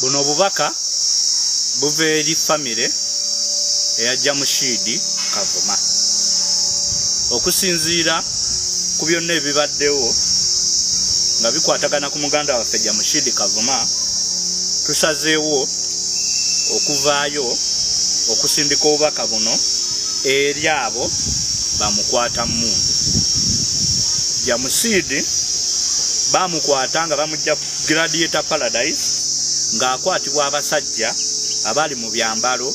buno obubaka buva eri famire eyajja mushiidi kavuma. Okusinziira ku byonna ebibaddewo nga bikwatagana ku muganda waffe jamushidi kavuma tusazeewo okuvaayo okusindika obubaka buno eri abo bamukwata mundu. Jamusiidi bamukwata nga bamujja gladiator paradise ng'akwatibwa abasajja abali mu byambalo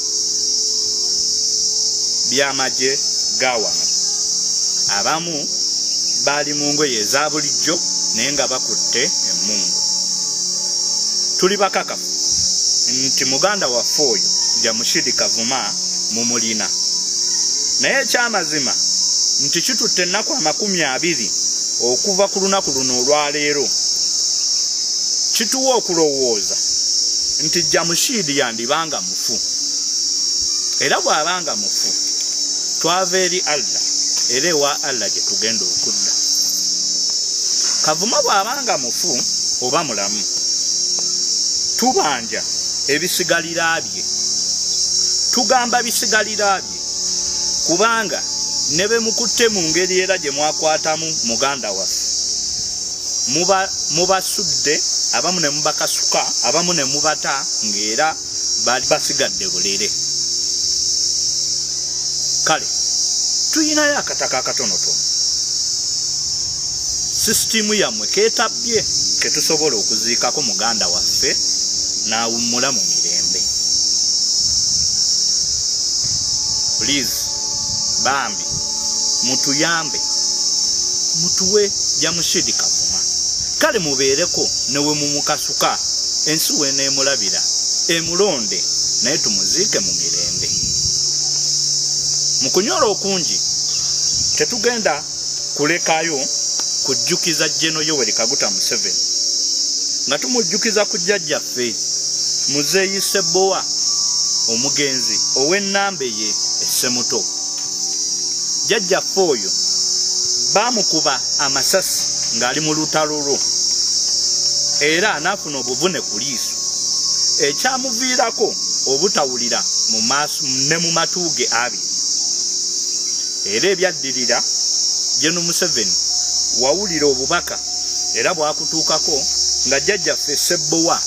byamagye gawano abamu baali mu ngoye eza bulijjo naye nga bakutte emmundu tuli bakakafu nti muganda waffe oyo jamushidi kavuma mumulina naye ekyamazima nti kitutte ennaku amakumi abiri okuva ku lunaku luno olwaleero kituwa okulowooza nti jamushidi yandibanga mufu. Era bw'abanga mufu twava eri allah era ewa allah gye tugenda okudda. Kavuma bw'abanga mufu oba mulamu tubanja ebisigalira bye tugamba bisigalira bye kubanga ne bemukutte mu ngeri era gye mwakwatamu muganda waffe mubasudde abamu ne mubakasuka abamu ne mubata ng'era bali basigadde bulere kale tuyinayo akataka akatonotono sisitimu yammwe keetabbye ketusobola okuziikako muganda waffe n'awummula mu mirembe. Pulize bambi mutuyambe mutuwe jamushidi kavuma kale mubeereko newe mumukasuka. Ensi weneemulabira emulonde naye tumuziike mu mirembe. Mu kunyola okungi tetugenda kulekayo kujjukiza jeno yoweri kaguta museveni. Nga tumujjukiza ku jjajjaffe muzeeyi sebowa omugenzi ow'ennamba ye essemuto. Jjajjaffe oyo baamukuba amasasi ng'ali mu lutalo lwo era anaafuna obuvune ku liiso ekyamuviirako obutawulira ne mu matu ge abiri. Era ebyaddirira jeno museveni wawulira obubaka era bwakutuukako nga jjajjaffe sebowa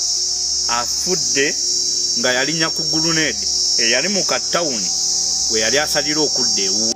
afudde nga yalinya ku guluneedi eyali mu katawuni we yali asalira okudda ewu